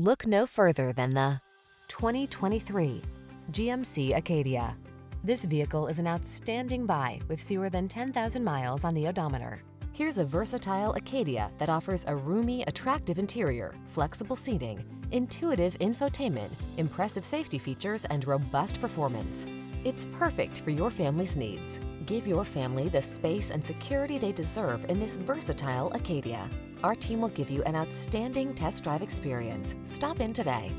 Look no further than the 2023 GMC Acadia. This vehicle is an outstanding buy with fewer than 10,000 miles on the odometer. Here's a versatile Acadia that offers a roomy, attractive interior, flexible seating, intuitive infotainment, impressive safety features, and robust performance. It's perfect for your family's needs. Give your family the space and security they deserve in this versatile Acadia. Our team will give you an outstanding test drive experience. Stop in today.